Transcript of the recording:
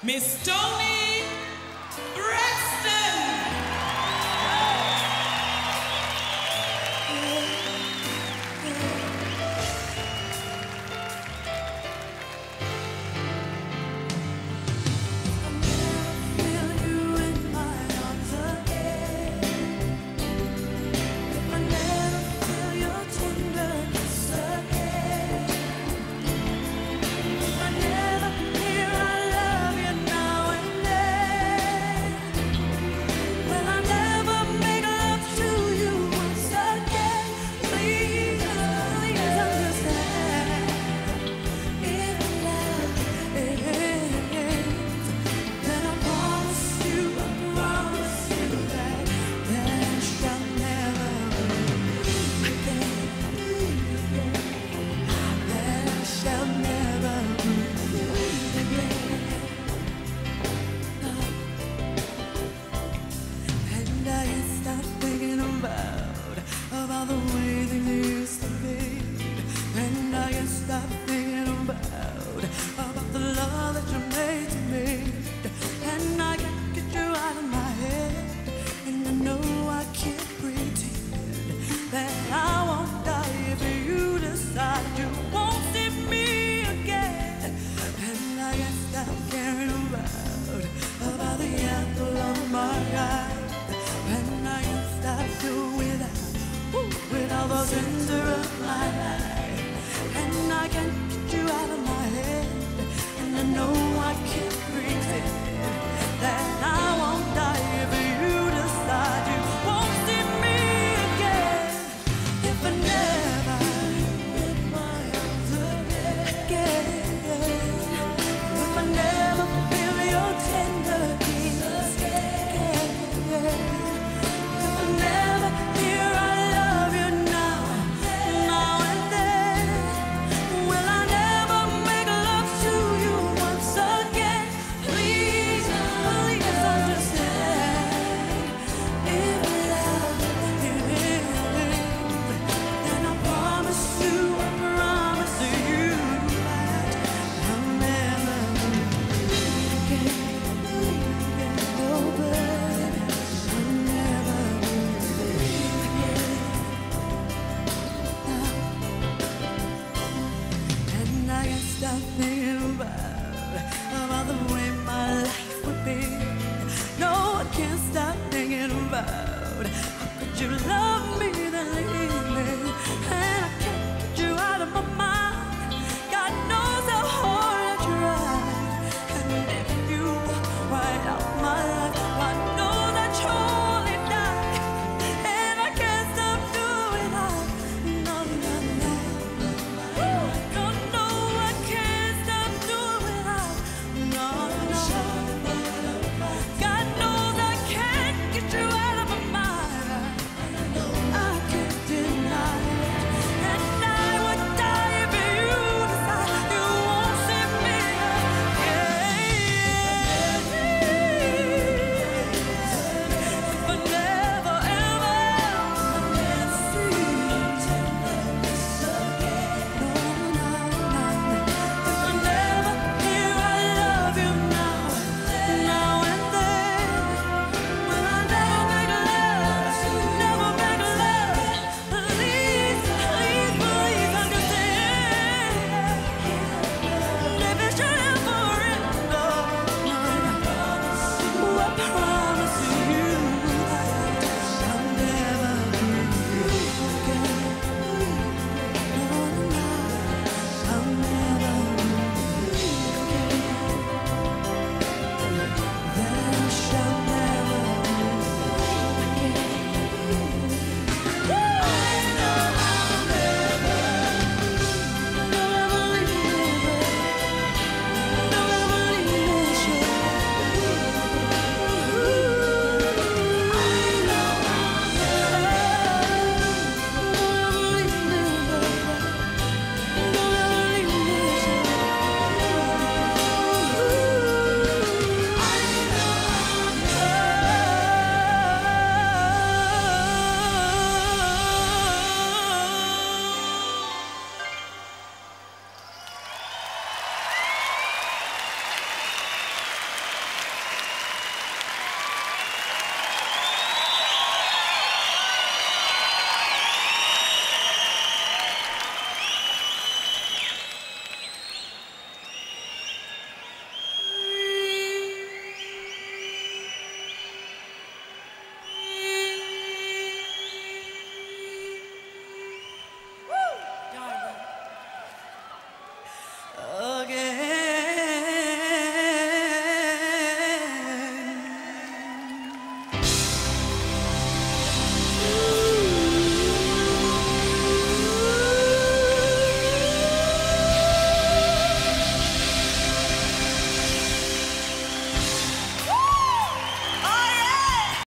Miss Toni with all the center of my life. And I can't get you out of my head. And I know I can't. something about, about the way my life would be. No, I can't stop thinking about how could you love me?